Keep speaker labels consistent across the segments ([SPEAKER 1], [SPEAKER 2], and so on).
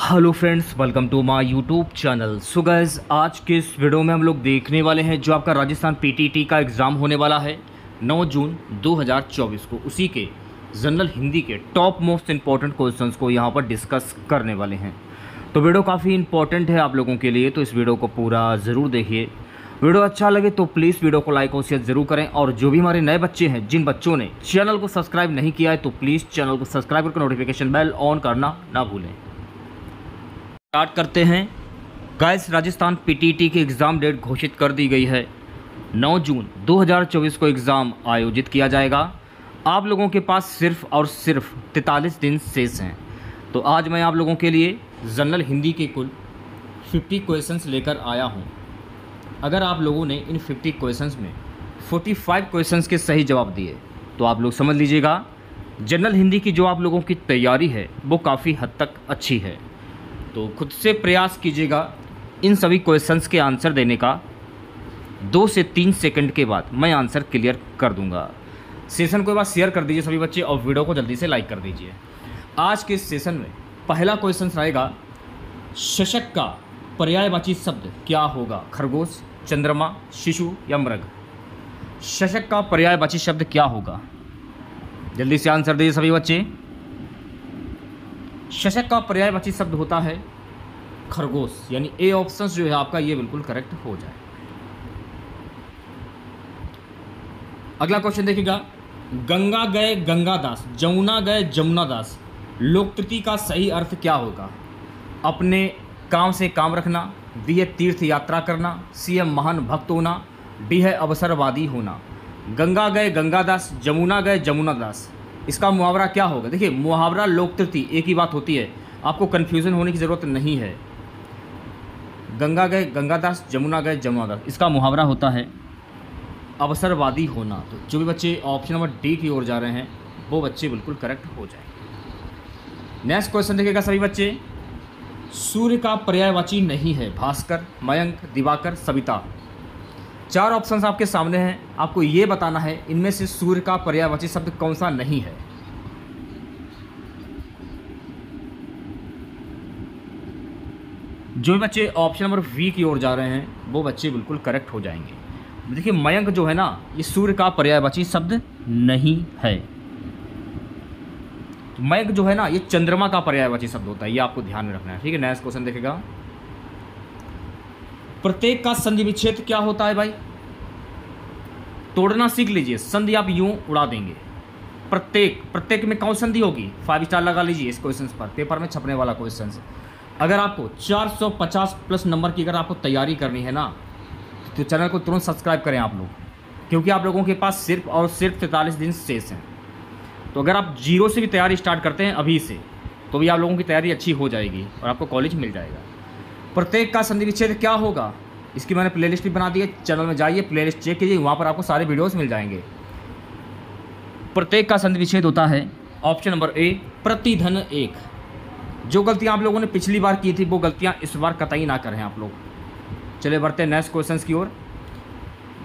[SPEAKER 1] Hello friends welcome to my YouTube channel so guys आज के इस वीडियो में हम लोग देखने वाले हैं जो आपका राजस्थान पीटीटी का एग्ज़ाम होने वाला है 9 जून 2024 को। उसी के जनरल हिंदी के टॉप मोस्ट इंपॉर्टेंट क्वेश्चंस को यहाँ पर डिस्कस करने वाले हैं। तो वीडियो काफ़ी इंपॉर्टेंट है आप लोगों के लिए तो इस वीडियो को पूरा ज़रूर देखिए। वीडियो अच्छा लगे तो प्लीज़ वीडियो को लाइक और शेयर ज़रूर करें और जो भी हमारे नए बच्चे हैं, जिन बच्चों ने चैनल को सब्सक्राइब नहीं किया है तो प्लीज़ चैनल को सब्सक्राइब करके नोटिफिकेशन बेल ऑन करना ना भूलें। स्टार्ट करते हैं। गाइस, राजस्थान पीटीटी की एग्ज़ाम डेट घोषित कर दी गई है। 9 जून 2024 को एग्ज़ाम आयोजित किया जाएगा। आप लोगों के पास सिर्फ़ और सिर्फ़ 43 दिन शेष हैं। तो आज मैं आप लोगों के लिए जनरल हिंदी के कुल 50 क्वेश्चंस लेकर आया हूँ। अगर आप लोगों ने इन 50 क्वेश्चंस में 45 क्वेश्चंस के सही जवाब दिए तो आप लोग समझ लीजिएगा, जनरल हिंदी की जो आप लोगों की तैयारी है, वो काफ़ी हद तक अच्छी है। तो खुद से प्रयास कीजिएगा इन सभी क्वेश्चंस के आंसर देने का। दो से तीन सेकंड के बाद मैं आंसर क्लियर कर दूँगा। सेशन को एक बार शेयर कर दीजिए सभी बच्चे और वीडियो को जल्दी से लाइक कर दीजिए। आज के सेशन में पहला क्वेश्चन रहेगा, शशक का पर्यायवाची शब्द क्या होगा? खरगोश, चंद्रमा, शिशु या मृग? शशक का पर्यायवाची शब्द क्या होगा? जल्दी से आंसर दीजिए सभी बच्चे। शशक का पर्यायवाची शब्द होता है खरगोश, यानी ए ऑप्शन जो है आपका ये बिल्कुल करेक्ट हो जाए। अगला क्वेश्चन देखिएगा। गंगा गए गंगादास, जमुना गए जमुना दास लोककृति का सही अर्थ क्या होगा? अपने काम से काम रखना बी है तीर्थ यात्रा करना सी है महान भक्त होना डी है अवसरवादी होना। गंगा गए गंगादास, जमुना गए जमुना दास इसका मुहावरा क्या होगा? देखिए, मुहावरा लोकतृति एक ही बात होती है। आपको कन्फ्यूज़न होने की ज़रूरत नहीं है। गंगा गए, गंगादास, जमुना गए जमुना दास इसका मुहावरा होता है अवसरवादी होना। तो जो भी बच्चे ऑप्शन नंबर डी की ओर जा रहे हैं, वो बच्चे बिल्कुल करेक्ट हो जाएँगे नेक्स्ट क्वेश्चन देखिएगा सभी बच्चे। सूर्य का पर्यायवाची नहीं है। भास्कर, मयंक, दिवाकर, सविता। चार ऑप्शंस आपके सामने हैं। आपको ये बताना है, इनमें से सूर्य का पर्यायवाची शब्द कौन सा नहीं है? जो बच्चे ऑप्शन नंबर वी की ओर जा रहे हैं, वो बच्चे बिल्कुल करेक्ट हो जाएँगे। देखिए, मयंक जो है ना, ये सूर्य का पर्यायवाची शब्द नहीं है। तो मयंक जो है ना, ये चंद्रमा का पर्यायवाची शब्द होता है, ये आपको ध्यान में रखना है। ठीक है नेक्स्ट क्वेश्चन देखेगा। प्रत्येक का संधि विच्छेद क्या होता है भाई? तोड़ना सीख लीजिए, संधि आप यूँ उड़ा देंगे। प्रत्येक प्रत्येक में कौन संधि होगी? फाइव स्टार लगा लीजिए इस क्वेश्चन पर। पेपर में छपने वाला क्वेश्चन अगर आपको 450 प्लस नंबर की अगर आपको तैयारी करनी है ना तो चैनल को तुरंत सब्सक्राइब करें आप लोग। क्योंकि आप लोगों के पास सिर्फ़ और सिर्फ़ तैंतालीस दिन शेष हैं। तो अगर आप ज़ीरो से भी तैयारी स्टार्ट करते हैं अभी से तो भी आप लोगों की तैयारी अच्छी हो जाएगी और आपको कॉलेज मिल जाएगा। प्रत्येक का संधि विच्छेद क्या होगा? इसकी मैंने प्लेलिस्ट भी बना दी है चैनल में जाइए प्लेलिस्ट चेक कीजिए, वहाँ पर आपको सारे वीडियोस मिल जाएँगे। प्रत्येक का संधि विच्छेद होता है ऑप्शन नंबर ए प्रतिधन एक। जो गलतियाँ आप लोगों ने पिछली बार की थी, वो गलतियाँ इस बार कतई ना करें आप लोग। चले बढ़ते हैं नेक्स्ट क्वेश्चन की ओर।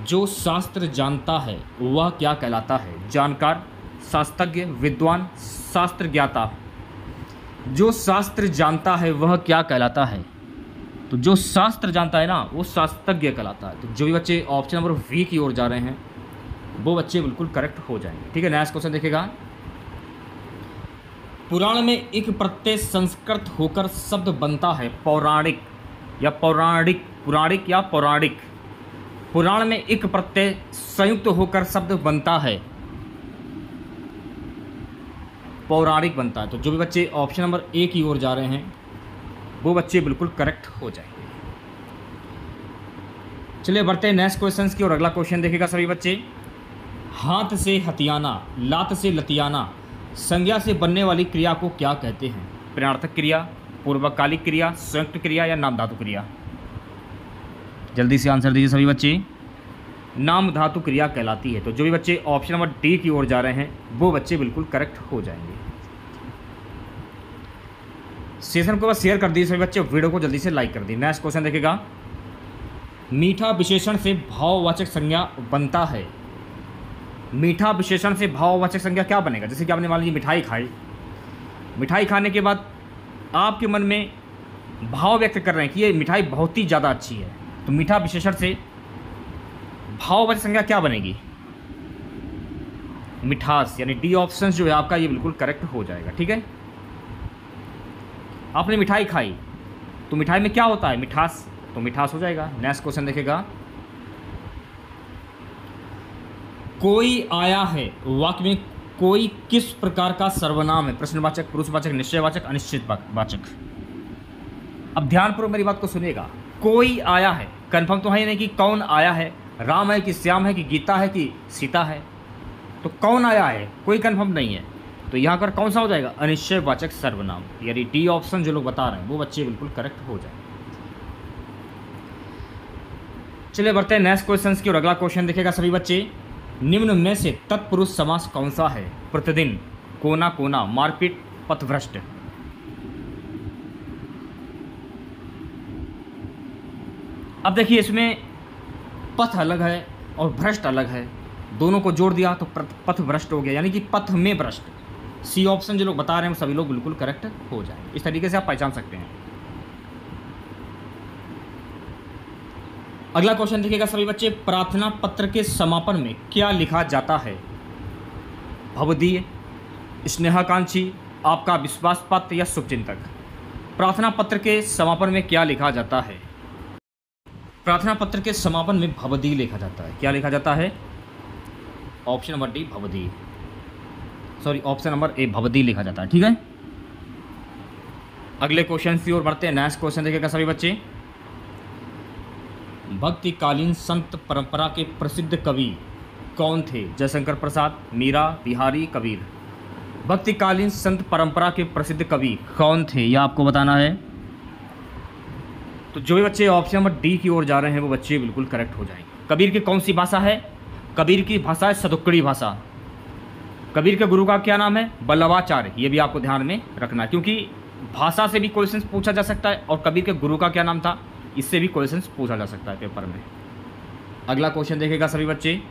[SPEAKER 1] जो शास्त्र जानता है, वह क्या कहलाता है? जानकार, शास्त्रज्ञ, विद्वान शास्त्र ज्ञाता जो शास्त्र जानता है, वह क्या कहलाता है? तो जो शास्त्र जानता है ना, वो शास्त्रज्ञ कहलाता है। तो जो भी बच्चे ऑप्शन नंबर वी की ओर जा रहे हैं, वो बच्चे बिल्कुल करेक्ट हो जाएँगे। ठीक है नेक्स्ट क्वेश्चन देखेगा पुराण में एक प्रत्यय संस्कृत होकर शब्द बनता है, पौराणिक। या पौराणिक, पुराणिक या पौराणिक। पुराण में एक प्रत्यय संयुक्त होकर शब्द बनता है, पौराणिक बनता है। तो जो भी बच्चे ऑप्शन नंबर ए की ओर जा रहे हैं वो बच्चे बिल्कुल करेक्ट हो जाएँगे। चलिए, बढ़ते हैं नेक्स्ट क्वेश्चन की और अगला क्वेश्चन देखेगा सभी बच्चे। हाथ से हथियाना, लात से लतियाना, संज्ञा से बनने वाली क्रिया को क्या कहते हैं? प्रणर्थक क्रिया, पूर्वकालिक क्रिया, संयुक्त क्रिया या नाम धातु क्रिया? जल्दी से आंसर दीजिए सभी बच्चे। नाम धातु क्रिया कहलाती है। तो जो भी बच्चे ऑप्शन नंबर डी की ओर जा रहे हैं, वो बच्चे बिल्कुल करेक्ट हो जाएँगे। सेशन को बस शेयर कर दीजिए सभी बच्चे, वीडियो को जल्दी से लाइक कर दी नेक्स्ट क्वेश्चन देखेगा। मीठा विशेषण से भाववाचक संज्ञा बनता है। मीठा विशेषण से भाववाचक संज्ञा क्या बनेगा? जैसे कि आपने मान लीजिए मिठाई खाई। मिठाई खाने के बाद आपके मन में भाव व्यक्त कर रहे हैं कि ये मिठाई बहुत ही ज़्यादा अच्छी है। तो मीठा विशेषण से भाववाचक संज्ञा क्या बनेगी? मिठास, यानी डी ऑप्शन जो है आपका ये बिल्कुल करेक्ट हो जाएगा, ठीक है? आपने मिठाई खाई तो मिठाई में क्या होता है? मिठास तो मिठास हो जाएगा। नेक्स्ट क्वेश्चन देखेगा। कोई आया है? वाक्य में कोई किस प्रकार का सर्वनाम है? प्रश्नवाचक, पुरुषवाचक, निश्चयवाचक अनिश्चित वाचक अब ध्यानपूर्वक मेरी बात को सुनिएगा। कोई आया है? कन्फर्म तो है नहीं कि कौन आया है। राम है कि श्याम है कि गीता है कि सीता है। तो कौन आया है? कोई कन्फर्म नहीं है। तो यहाँ पर कौन सा हो जाएगा? अनिश्चयवाचक सर्वनाम। यानी डी ऑप्शन जो लोग बता रहे हैं, वो बच्चे बिल्कुल करेक्ट हो जाए चलिए बढ़ते हैं नेक्स्ट क्वेश्चन की और अगला क्वेश्चन देखेगा सभी बच्चे। निम्न में से तत्पुरुष समास कौन सा है? प्रतिदिन, कोना कोना, मारपीट, पथभ्रष्ट। अब देखिए इसमें पथ अलग है और भ्रष्ट अलग है। दोनों को जोड़ दिया तो पथ भ्रष्ट हो गया। यानी कि पथ में भ्रष्ट। सी ऑप्शन जो लोग बता रहे हैं सभी लोग बिल्कुल करेक्ट हो जाए इस तरीके से आप पहचान सकते हैं। अगला क्वेश्चन देखिएगा सभी बच्चे, प्रार्थना पत्र के समापन में क्या लिखा जाता है? भवदीय, स्नेहाकांक्षी, आपका विश्वास पत्र या शुभचिंतक? प्रार्थना पत्र के समापन में क्या लिखा जाता है? प्रार्थना पत्र के समापन में भवदीय लिखा जाता है। क्या लिखा जाता है? ऑप्शन नंबर डी भवदी सॉरी ऑप्शन नंबर ए भवदी लिखा जाता है, ठीक है? अगले क्वेश्चन की ओर बढ़ते हैं नेक्स्ट क्वेश्चन देखेगा सभी बच्चे। भक्तिकालीन संत परंपरा के प्रसिद्ध कवि कौन थे? जयशंकर प्रसाद, मीरा, बिहारी, कबीर। भक्तिकालीन संत परंपरा के प्रसिद्ध कवि कौन थे? यह आपको बताना है। तो जो भी बच्चे ऑप्शन नंबर डी की ओर जा रहे हैं, वो बच्चे बिल्कुल करेक्ट हो जाएँगे। कबीर की कौन सी भाषा है? कबीर की भाषा है सदुक्कड़ी भाषा। कबीर के गुरु का क्या नाम है? बल्लवाचार्य ये भी आपको ध्यान में रखना है, क्योंकि भाषा से भी क्वेश्चन पूछा जा सकता है और कबीर के गुरु का क्या नाम था? इससे भी क्वेश्चन पूछा जा सकता है पेपर में। अगला क्वेश्चन देखेगा सभी बच्चे।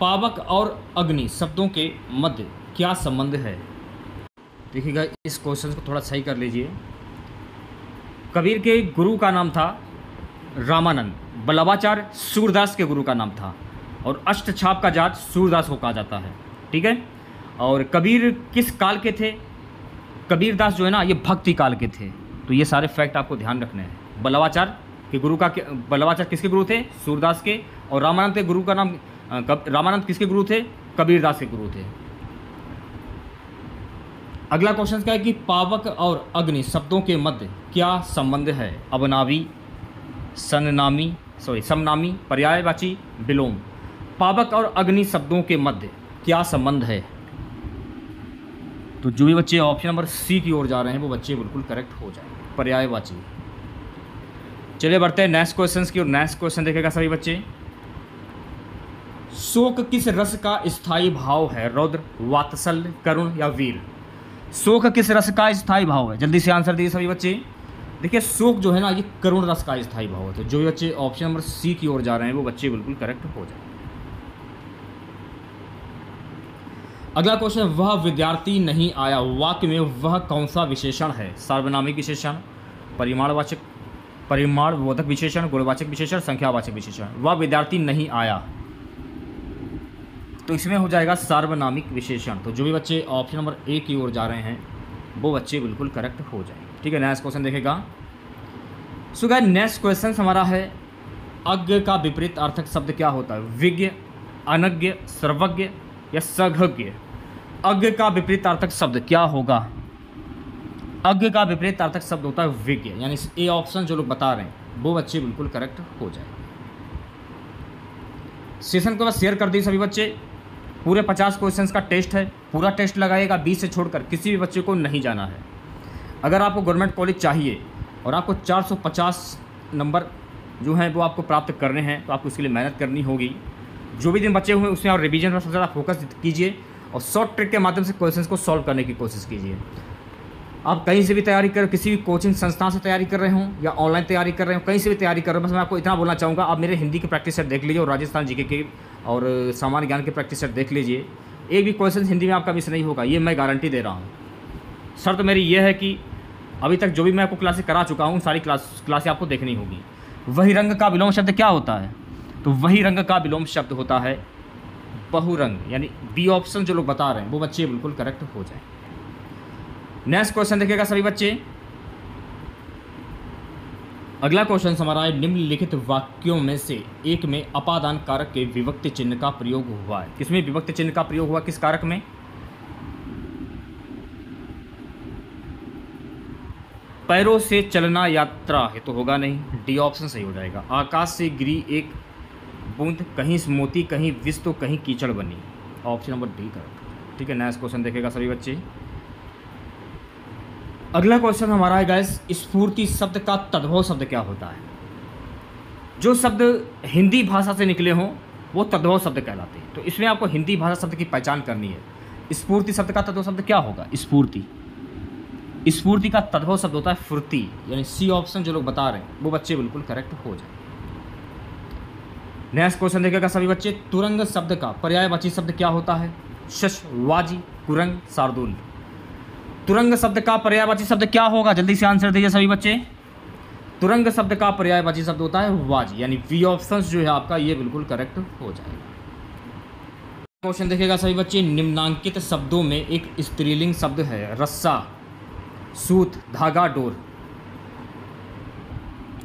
[SPEAKER 1] पावक और अग्नि शब्दों के मध्य क्या संबंध है? देखिएगा, इस क्वेश्चन को थोड़ा सही कर लीजिए। कबीर के गुरु का नाम था रामानंद। बल्लभाचार्य सूरदास के गुरु का नाम था और अष्ट छाप का जात सूरदास को कहा जाता है। ठीक है? और कबीर किस काल के थे? कबीर दास जो है ना, ये भक्ति काल के थे। तो ये सारे फैक्ट आपको ध्यान रखने हैं। बल्लभाचार्य के गुरु का बल्लभाचार्य किसके गुरु थे? सूरदास के। और रामानंद के गुरु का नाम रामानंद किसके गुरु थे? कबीर दास के गुरु थे। अगला क्वेश्चन क्या है कि पावक और अग्नि शब्दों के मध्य क्या संबंध है? अवनावी, सननामी सॉरी समनामी, पर्यायवाची, विलोम। पावक और अग्नि शब्दों के मध्य क्या संबंध है? तो जो भी बच्चे ऑप्शन नंबर सी की ओर जा रहे हैं, वो बच्चे बिल्कुल करेक्ट हो जाए पर्यायवाची। चलिए बढ़ते हैं नेक्स्ट क्वेश्चन की और नेक्स्ट क्वेश्चन देखेगा सभी बच्चे। शोक किस रस का स्थायी भाव है? रौद्र, वात्सल्य, करुण या वीर? शोक किस रस का स्थायी भाव है? जल्दी से आंसर दिए सभी बच्चे। देखिए, शोक जो है ना, ये करुण रस का स्थायी भाव है। तो जो बच्चे ऑप्शन नंबर सी की ओर जा रहे हैं, वो बच्चे बिल्कुल करेक्ट हो जाए अगला क्वेश्चन वह विद्यार्थी नहीं आया। वाक्य में वह कौन सा विशेषण है? सार्वनामिक विशेषण, परिमाणवाचक परिमाण बोधक विशेषण, गुणवाचक विशेषण, संख्यावाचक विशेषण। वह विद्यार्थी नहीं आया। तो इसमें हो जाएगा सार्वनामिक विशेषण। तो जो भी बच्चे ऑप्शन नंबर ए की ओर जा रहे हैं, वो बच्चे बिल्कुल करेक्ट हो जाएँगे। ठीक है नेक्स्ट क्वेश्चन देखेगा। सो नेक्स्ट क्वेश्चन हमारा है, अज्ञ का विपरीत अर्थक शब्द क्या होता है? विज्ञ, अनज्ञ, सर्वज्ञ या सघज्ञ? अज्ञ का विपरीत अर्थक शब्द क्या होगा? अज्ञ का विपरीत अर्थक शब्द होता है विज्ञ, यानी ए ऑप्शन जो लोग बता रहे हैं, वो बच्चे बिल्कुल करेक्ट हो जाए सेशन को बस शेयर कर दी सभी बच्चे। पूरे पचास क्वेश्चन का टेस्ट है। पूरा टेस्ट लगाएगा बीस से छोड़कर किसी भी बच्चे को नहीं जाना है। अगर आपको गवर्नमेंट कॉलेज चाहिए और आपको 450 नंबर जो हैं वो आपको प्राप्त करने हैं तो आपको इसके लिए मेहनत करनी होगी। जो भी दिन बचे हुए हैं, उसमें और रिवीजन पर सबसे ज़्यादा फोकस कीजिए। और शॉर्ट ट्रिक के माध्यम से क्वेश्चन को सॉल्व करने की कोशिश कीजिए। आप कहीं से भी तैयारी कर, किसी भी कोचिंग संस्थान से तैयारी कर रहे हो या ऑनलाइन तैयारी कर रहे हो, कहीं से भी तैयारी कर रहे हो, बस मैं आपको इतना बोलना चाहूँगा, आप मेरे हिंदी की प्रैक्टिस सेट देख लीजिए और राजस्थान जी के और सामान्य ज्ञान के प्रैक्टिस सेट देख लीजिए। एक भी क्वेश्चन हिंदी में आपका मिस नहीं होगा, ये मैं गारंटी दे रहा हूँ। शर्त मेरी यह है कि अभी तक जो भी मैं आपको क्लासें करा चुका हूँ, सारी क्लास क्लासें आपको देखनी होगी। वही रंग का विलोम शब्द क्या होता है? तो वही रंग का विलोम शब्द होता है बहुरंग, यानी बी ऑप्शन जो लोग बता रहे हैं, वो बच्चे बिल्कुल करेक्ट हो जाए। नेक्स्ट क्वेश्चन देखिएगा सभी बच्चे। अगला क्वेश्चन हमारा है, निम्नलिखित वाक्यों में से एक में अपादान कारक के विभक्ति चिन्ह का प्रयोग हुआ है। किसमें विभक्ति चिन्ह का प्रयोग हुआ, किस कारक में? पैरों से चलना यात्रा है तो होगा नहीं। डी ऑप्शन सही हो जाएगा। आकाश से गिरी एक बूंद कहीं मोती कहीं विष तो कहीं कीचड़ बनी। ऑप्शन नंबर डी करेक्ट ठीक है नेक्स्ट क्वेश्चन देखेगा सभी बच्चे। अगला क्वेश्चन हमारा है गैस स्फूर्ति शब्द का तद्भव शब्द क्या होता है? जो शब्द हिंदी भाषा से निकले हों, वो तद्भव शब्द कहलाते हैं। तो इसमें आपको हिंदी भाषा शब्द की पहचान करनी है। स्फूर्ति शब्द का तद्भव शब्द क्या होगा? स्फूर्ति। स्फूर्ति का तद्भव शब्द होता है फुर्ती, यानी सी ऑप्शन जो लोग बता रहे हैं, वो बच्चे बिल्कुल करेक्ट हो जाए नेक्स्ट क्वेश्चन देखेगा सभी बच्चे। तुरंग शब्द का पर्यायवाची शब्द क्या होता है? शश वाजी कुरंग, शार्दुल। तुरंग शब्द का पर्यायवाची शब्द क्या होगा? जल्दी से आंसर दीजिए सभी बच्चे। तुरंग शब्द का पर्यायवाची शब्द होता है वाजी, यानी वी ऑप्शन जो है आपका, ये बिल्कुल करेक्ट हो जाएगा। क्वेश्चन देखेगा सभी बच्चे, निम्नांकित शब्दों में एक स्त्रीलिंग शब्द है, रस्सा, सूत, धागा, डोर।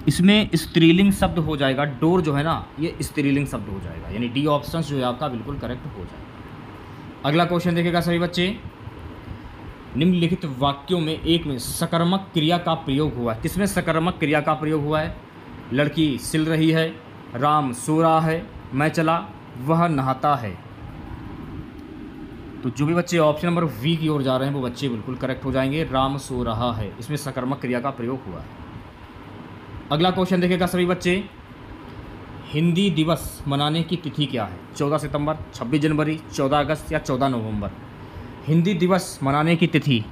[SPEAKER 1] इसमें स्त्रीलिंग शब्द हो जाएगा, डोर जो है ना, ये स्त्रीलिंग शब्द हो जाएगा, यानी डी ऑप्शन जो है आपका बिल्कुल करेक्ट हो जाएगा। अगला क्वेश्चन देखेगा सभी बच्चे। निम्नलिखित वाक्यों में एक में सकर्मक क्रिया का प्रयोग हुआ है। किसमें सकर्मक क्रिया का प्रयोग हुआ है? लड़की सिल रही है, राम सो रहा है, मैं चला, वह नहाता है। तो जो भी बच्चे ऑप्शन नंबर वी की ओर जा रहे हैं, वो बच्चे बिल्कुल करेक्ट हो जाएँगे, राम सो रहा है। इसमें सकर्मक क्रिया का प्रयोग हुआ है। अगला क्वेश्चन देखेगा सभी बच्चे। हिंदी दिवस मनाने की तिथि क्या है? चौदह सितंबर, छब्बीस जनवरी, चौदह अगस्त या चौदह नवंबर? हिंदी दिवस मनाने की तिथि।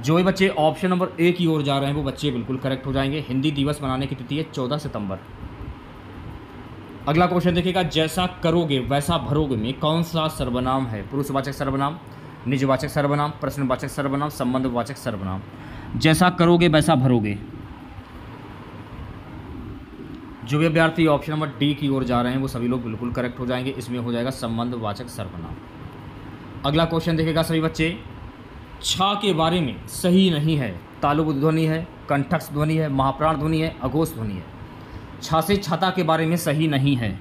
[SPEAKER 1] जो भी बच्चे ऑप्शन नंबर ए की ओर जा रहे हैं, वो बच्चे बिल्कुल करेक्ट हो जाएँगे। हिंदी दिवस मनाने की तिथि है चौदह सितंबर। अगला क्वेश्चन देखिएगा जैसा करोगे, वैसा भरोगे में कौन सा सर्वनाम है? पुरुषवाचक सर्वनाम, निजवाचक सर्वनाम, प्रश्नवाचक सर्वनाम, संबंधवाचक सर्वनाम। जैसा करोगे, वैसा भरोगे। जो भी अभ्यर्थी ऑप्शन नंबर डी की ओर जा रहे हैं, वो सभी लोग बिल्कुल करेक्ट हो जाएँगे। इसमें हो जाएगा संबंधवाचक सर्वनाम। अगला क्वेश्चन देखेगा सभी बच्चे। छा के बारे में सही नहीं है तालुब ध्वनि है, कंठस्थ ध्वनि है, महाप्राण ध्वनि है, अघोष ध्वनि है। छा से छाता के बारे में सही नहीं है।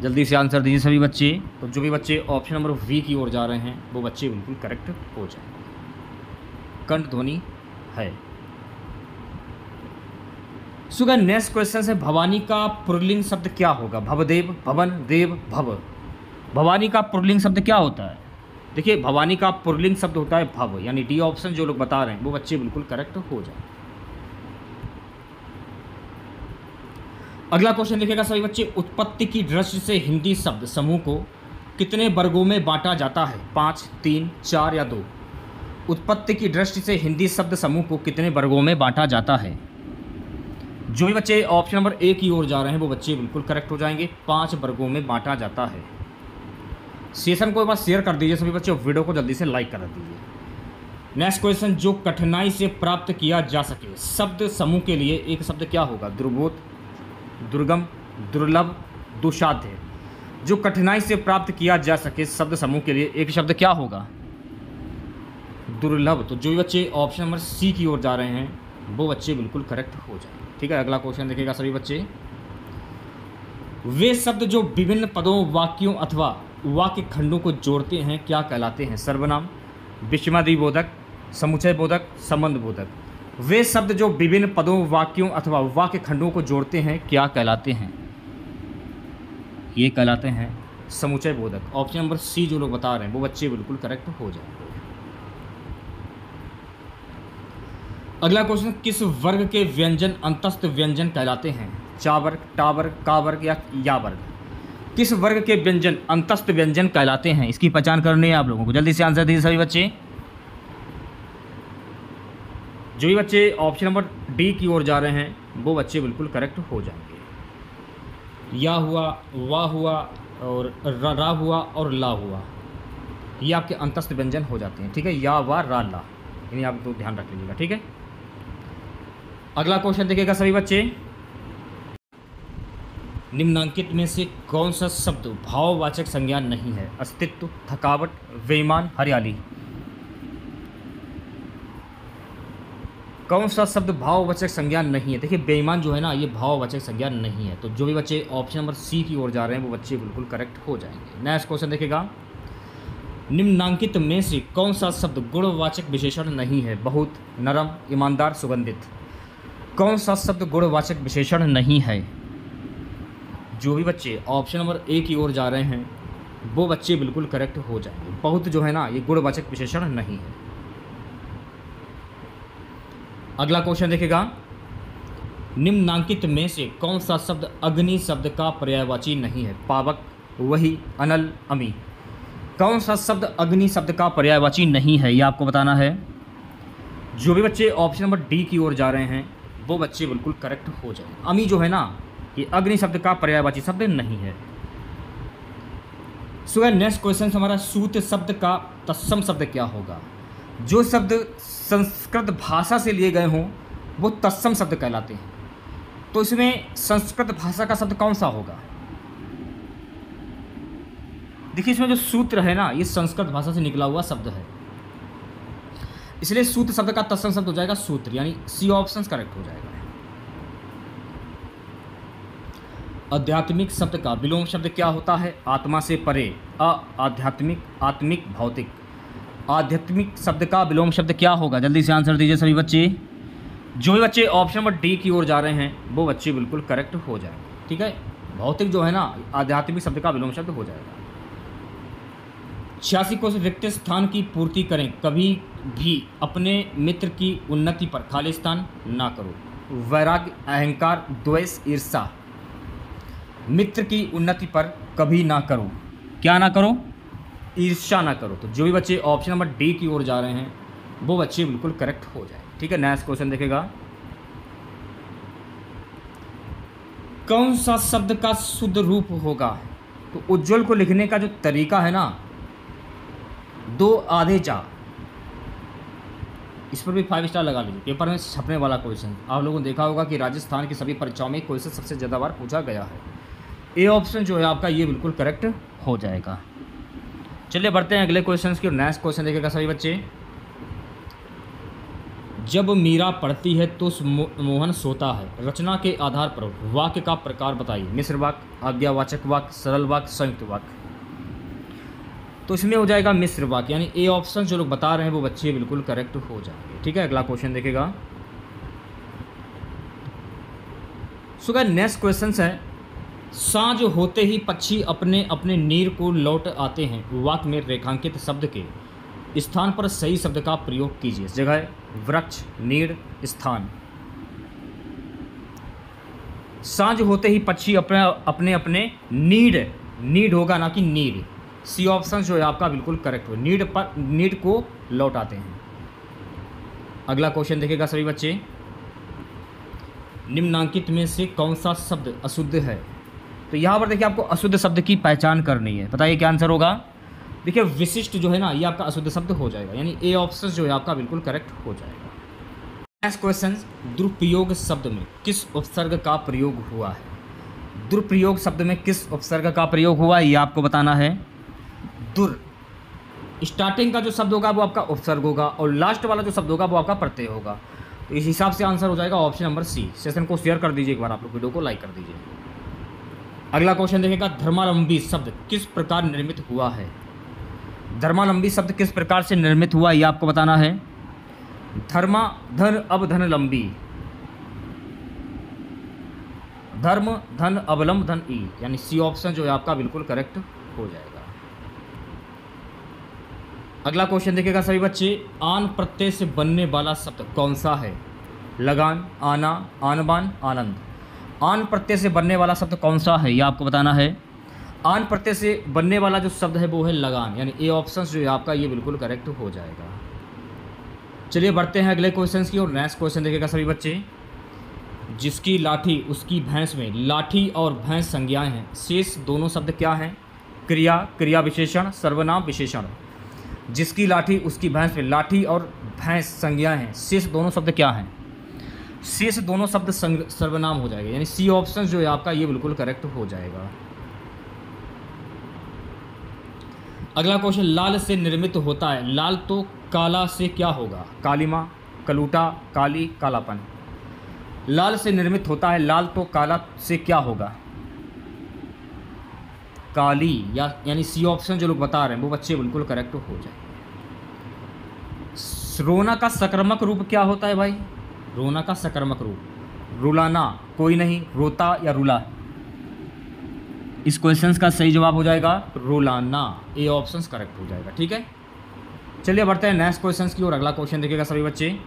[SPEAKER 1] जल्दी से आंसर दीजिए सभी बच्चे। तो जो भी बच्चे ऑप्शन नंबर वी की ओर जा रहे हैं, वो बच्चे बिल्कुल करेक्ट हो जाए कंठ ध्वनि है। सुगा नेक्स्ट क्वेश्चन है भवानी का पुरलिंग शब्द क्या होगा? भवदेव भवन, देव, भव। भवानी का पुरलिंग शब्द क्या होता है? देखिए, भवानी का पुरलिंग शब्द होता है भव, यानी डी ऑप्शन जो लोग बता रहे हैं, वो बच्चे बिल्कुल करेक्ट हो जाए। अगला क्वेश्चन देखिएगा सभी बच्चे, उत्पत्ति की दृष्टि से हिंदी शब्द समूह को कितने वर्गों में बांटा जाता है? पाँच, तीन, चार या दो? उत्पत्ति की दृष्टि से हिंदी शब्द समूह को कितने वर्गों में बांटा जाता है? जो भी बच्चे ऑप्शन नंबर ए की ओर जा रहे हैं, वो बच्चे बिल्कुल करेक्ट हो जाएँगे। पाँच वर्गों में बांटा जाता है। सेशन को एक बार शेयर कर दीजिए, सभी बच्चे वीडियो को जल्दी से लाइक कर दीजिए। नेक्स्ट क्वेश्चन जो कठिनाई से प्राप्त किया जा सके, शब्द समूह के लिए एक शब्द क्या होगा? दुर्बोध, दुर्गम, दुर्लभ दुसाध्य जो कठिनाई से प्राप्त किया जा सके, शब्द समूह के लिए एक शब्द क्या होगा? दुर्लभ। तो जो बच्चे ऑप्शन नंबर सी की ओर जा रहे हैं, वो बच्चे बिल्कुल करेक्ट हो जाए। ठीक है, अगला क्वेश्चन देखिएगा सभी बच्चे। वे शब्द जो विभिन्न पदों, वाक्यों अथवा वाक्य खंडों को जोड़ते हैं, क्या कहलाते हैं? सर्वनाम विषमादि बोधक समुचय बोधक, संबंध बोधक। वे शब्द जो विभिन्न पदों, वाक्यों अथवा वाक्य खंडों को जोड़ते हैं, क्या कहलाते हैं? ये कहलाते हैं समुचय बोधक। ऑप्शन नंबर सी जो लोग बता रहे हैं, वो बच्चे बिल्कुल करेक्ट हो जाए। अगला क्वेश्चन किस वर्ग के व्यंजन अंतस्थ व्यंजन कहलाते हैं? चावर्ग टावर्ग कावर्ग या या वर्ग किस वर्ग के व्यंजन अंतस्थ व्यंजन कहलाते हैं? इसकी पहचान करनी है आप लोगों को। जल्दी से आंसर दीजिए सभी बच्चे। जो भी बच्चे ऑप्शन नंबर डी की ओर जा रहे हैं, वो बच्चे बिल्कुल करेक्ट हो जाएँगे। या हुआ वाह हुआ और रा हुआ और ला हुआ। ये आपके अंतस्थ व्यंजन हो जाते हैं, ठीक है? या, वा, रा, ला। यानी आप तो ध्यान रख लीजिएगा, ठीक है? अगला क्वेश्चन देखिएगा सभी बच्चे। निम्नांकित में से कौन सा शब्द भाववाचक संज्ञान नहीं है? अस्तित्व, थकावट, बेईमान, हरियाली। कौन सा शब्द भाववाचक संज्ञान नहीं है? देखिए, बेईमान जो है ना, ये भाववाचक संज्ञान नहीं है। तो जो भी बच्चे ऑप्शन नंबर सी की ओर जा रहे हैं, वो बच्चे बिल्कुल करेक्ट हो जाएँगे। नेक्स्ट क्वेश्चन देखेगा निम्नांकित में से कौन सा शब्द गुणवाचक विशेषण नहीं है? बहुत, नरम, ईमानदार, सुगंधित। कौन सा शब्द गुणवाचक विशेषण नहीं है? जो भी बच्चे ऑप्शन नंबर ए की ओर जा रहे हैं, वो बच्चे बिल्कुल करेक्ट हो जाएँगे। बहुत जो है ना, ये गुणवाचक विशेषण नहीं है। अगला क्वेश्चन देखेगा निम्नांकित में से कौन सा शब्द अग्नि शब्द का पर्यायवाची नहीं है? पावक, वही, अनल, अमी। कौन सा शब्द अग्नि शब्द का पर्यायवाची नहीं है? ये आपको बताना है। जो भी बच्चे ऑप्शन नंबर डी की ओर जा रहे हैं वो बच्चे बिल्कुल करेक्ट हो जाए अमी जो है ना, ये अग्नि शब्द का पर्यायवाची शब्द नहीं है। सो नेक्स्ट क्वेश्चन हमारा सूत शब्द का तत्सम शब्द क्या होगा? जो शब्द संस्कृत भाषा से लिए गए हों, वो तत्सम शब्द कहलाते हैं। तो इसमें संस्कृत भाषा का शब्द कौन सा होगा? देखिए, इसमें जो सूत्र है ना, ये संस्कृत भाषा से निकला हुआ शब्द है। इसलिए सूत्र शब्द का तत्सम शब्द हो जाएगा सूत्र, यानी सी ऑप्शन करेक्ट हो जाएगा। आध्यात्मिक शब्द का विलोम शब्द क्या होता है? आत्मा से परे अ आध्यात्मिक आत्मिक, भौतिक। आध्यात्मिक शब्द का विलोम शब्द क्या होगा? जल्दी से आंसर दीजिए सभी बच्चे। जो भी बच्चे ऑप्शन नंबर डी की ओर जा रहे हैं, वो बच्चे बिल्कुल करेक्ट हो जाएँगे। ठीक है? भौतिक जो है ना, आध्यात्मिक शब्द का विलोम शब्द हो जाएगा। छियासी को से रिक्त स्थान की पूर्ति करें, कभी भी अपने मित्र की उन्नति पर खाली स्थान ना करो। वैराग्य अहंकार द्वेष ईर्षा मित्र की उन्नति पर कभी ना करो। क्या ना करो? ईर्षा ना करो। तो जो भी बच्चे ऑप्शन नंबर डी की ओर जा रहे हैं, वो बच्चे बिल्कुल करेक्ट हो जाए। ठीक है नेक्स्ट क्वेश्चन देखेगा। कौन सा शब्द का शुद्ध रूप होगा? तो उज्जवल को लिखने का जो तरीका है ना दो आधे चा इस पर भी फाइव स्टार लगा लीजिए। पेपर में छपने वाला क्वेश्चन आप लोगों ने देखा होगा कि राजस्थान की सभी परीक्षाओं में क्वेश्चन सबसे ज़्यादा बार पूछा गया है। ए ऑप्शन जो है आपका, ये बिल्कुल करेक्ट हो जाएगा। चलिए बढ़ते हैं अगले क्वेश्चन की नेक्स्ट क्वेश्चन देखेगा सभी बच्चे। जब मीरा पढ़ती है तो मोहन सोता है। रचना के आधार पर वाक्य का प्रकार बताइए। मिश्र वाक्य, आज्ञावाचक वाक्य, सरल वाक्य, संयुक्त वाक्य। तो इसमें हो जाएगा मिश्र वाक्य, यानी ए ऑप्शन जो लोग बता रहे हैं वो बच्चे बिल्कुल करेक्ट हो जाएँगे। ठीक है? अगला क्वेश्चन देखेगा सो नेक्स्ट क्वेश्चन है। साँझ होते ही पक्षी अपने अपने नीर को लौट आते हैं, वाक में रेखांकित शब्द के। स्थान पर सही शब्द का प्रयोग कीजिए। जगह वृक्ष नीड़ स्थान। साँझ होते ही पक्षी अपने अपने अपने नीड नीड होगा ना कि नीड सी ऑप्शन जो है आपका बिल्कुल करेक्ट हो नीड पर, नीड को लौटाते हैं। अगला क्वेश्चन देखेगा सभी बच्चे। निम्नांकित में से कौन सा शब्द अशुद्ध है? तो यहाँ पर देखिए आपको अशुद्ध शब्द की पहचान करनी है। बताइए क्या आंसर होगा? देखिए, विशिष्ट जो है ना, ये आपका अशुद्ध शब्द हो जाएगा। यानी ए ऑप्शन जो है आपका बिल्कुल करेक्ट हो जाएगा। नेक्स्ट क्वेश्चन दुरुपयोग शब्द में किस उपसर्ग का प्रयोग हुआ है? दुरुपयोग शब्द में किस उपसर्ग का प्रयोग हुआ है, ये आपको बताना है। दुर। स्टार्टिंग का जो शब्द होगा वो आपका उपसर्ग होगा और लास्ट वाला जो शब्द होगा वो आपका प्रत्यय होगा। तो इस हिसाब से आंसर हो जाएगा ऑप्शन नंबर सी सेशन को शेयर कर दीजिए एक बार, आप लोग वीडियो को लाइक कर दीजिए। अगला क्वेश्चन देखेगा, धर्मालंबी शब्द किस प्रकार निर्मित हुआ है? धर्मालंबी शब्द किस प्रकार से निर्मित हुआ, ये आपको बताना है। धर्मा, धन, अब धन लंबी। धर्म, धन, अवलंब, धन, ई। यानी सी ऑप्शन जो है आपका बिल्कुल करेक्ट हो जाएगा। अगला क्वेश्चन देखिएगा सभी बच्चे। आन प्रत्यय से बनने वाला शब्द कौन सा है? लगान, आना, आनबान, आनंद। आन प्रत्यय से बनने वाला शब्द कौन सा है? ये आपको बताना है। आन प्रत्यय से बनने वाला जो शब्द है, वो है लगान। यानी ए ऑप्शन जो है आपका, ये बिल्कुल करेक्ट हो जाएगा। चलिए बढ़ते हैं अगले क्वेश्चन की और नेक्स्ट क्वेश्चन देखेगा सभी बच्चे। जिसकी लाठी, उसकी भैंस में लाठी और भैंस संज्ञाएँ हैं। शेष दोनों शब्द क्या हैं? क्रिया क्रिया विशेषण, सर्वनाम विशेषण। जिसकी लाठी, उसकी भैंस पे लाठी और भैंस संज्ञा हैं। शेष दोनों शब्द क्या हैं? शेष दोनों शब्द सर्वनाम हो जाएगा। यानी सी ऑप्शन जो है आपका, ये बिल्कुल करेक्ट हो जाएगा। अगला क्वेश्चन लाल से निर्मित होता है। लाल तो काला से क्या होगा? कालिमा, कलूटा, काली, कालापन। लाल से निर्मित होता है, लाल तो काला से क्या होगा? काली या यानी सी ऑप्शन जो लोग बता रहे हैं, वो बच्चे बिल्कुल करेक्ट हो जाए। रोना का सक्रमक रूप क्या होता है भाई? रोना का सक्रमक रूप। रुलाना, कोई नहीं, रोता या रुला। इस क्वेश्चन का सही जवाब हो जाएगा, रुलाना। ए ऑप्शन करेक्ट हो जाएगा, ठीक है? चलिए बढ़ते हैं नेक्स्ट क्वेश्चन की और अगला क्वेश्चन देखिएगा सभी बच्चे।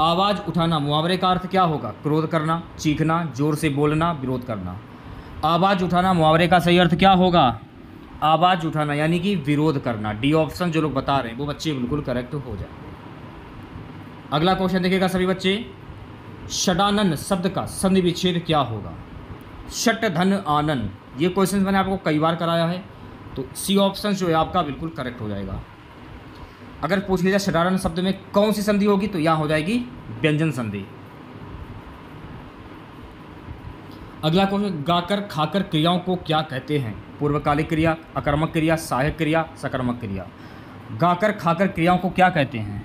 [SPEAKER 1] आवाज़ उठाना, मुहावरे का अर्थ क्या होगा? क्रोध करना, चीखना, ज़ोर से बोलना, विरोध करना। आवाज़ उठाना मुहावरे का सही अर्थ क्या होगा? आवाज़ उठाना, यानी कि विरोध करना। डी ऑप्शन जो लोग बता रहे हैं, वो बच्चे बिल्कुल करेक्ट हो जाए। अगला क्वेश्चन देखिएगा सभी बच्चे। षडानन शब्द का संधि विच्छेद क्या होगा? षट धन आनंद। ये क्वेश्चन मैंने आपको कई बार कराया है तो सी ऑप्शन जो है आपका बिल्कुल करेक्ट हो जाएगा। अगर पूछ लिया जाए षडानन शब्द में कौन सी संधि होगी तो यहाँ हो जाएगी व्यंजन संधि। अगला क्वेश्चन, गाकर खाकर क्रियाओं को क्या कहते हैं? पूर्वकालिक क्रिया अकर्मक क्रिया, सहायक क्रिया सकर्मक क्रिया। गाकर खाकर क्रियाओं को क्या कहते हैं?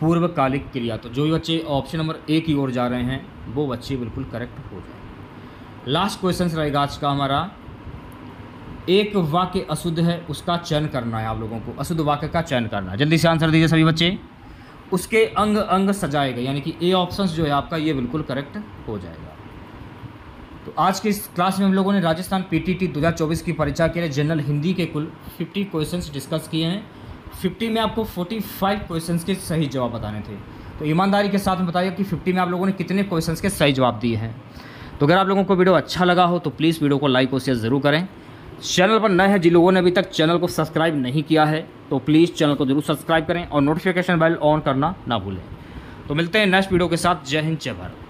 [SPEAKER 1] पूर्वकालिक क्रिया। तो जो भी बच्चे ऑप्शन नंबर ए की ओर जा रहे हैं, वो बच्चे बिल्कुल करेक्ट हो जाए लास्ट क्वेश्चन रहेगा आज का हमारा। एक वाक्य अशुद्ध है, उसका चयन करना है आप लोगों को। अशुद्ध वाक्य का चयन करना है। जल्दी से आंसर दीजिए सभी बच्चे। उसके अंग अंग सजाएगा यानी कि ए ऑप्शन जो है आपका, ये बिल्कुल करेक्ट हो जाएगा। आज के इस क्लास में हम लोगों ने राजस्थान पीटीटी 2024 की परीक्षा के लिए जनरल हिंदी के कुल 50 क्वेश्चंस डिस्कस किए हैं। 50 में आपको 45 क्वेश्चंस के सही जवाब बताने थे। तो ईमानदारी के साथ में बताइए कि 50 में आप लोगों ने कितने क्वेश्चंस के सही जवाब दिए हैं। तो अगर आप लोगों को वीडियो अच्छा लगा हो तो प्लीज़ वीडियो को लाइक और शेयर ज़रूर करें। चैनल पर नए हैं जिन लोगों ने अभी तक चैनल को सब्सक्राइब नहीं किया है तो प्लीज़ चैनल को ज़रूर सब्सक्राइब करें और नोटिफिकेशन बेल ऑन करना ना भूलें। तो मिलते हैं नेक्स्ट वीडियो के साथ। जय हिंद, जय भारत।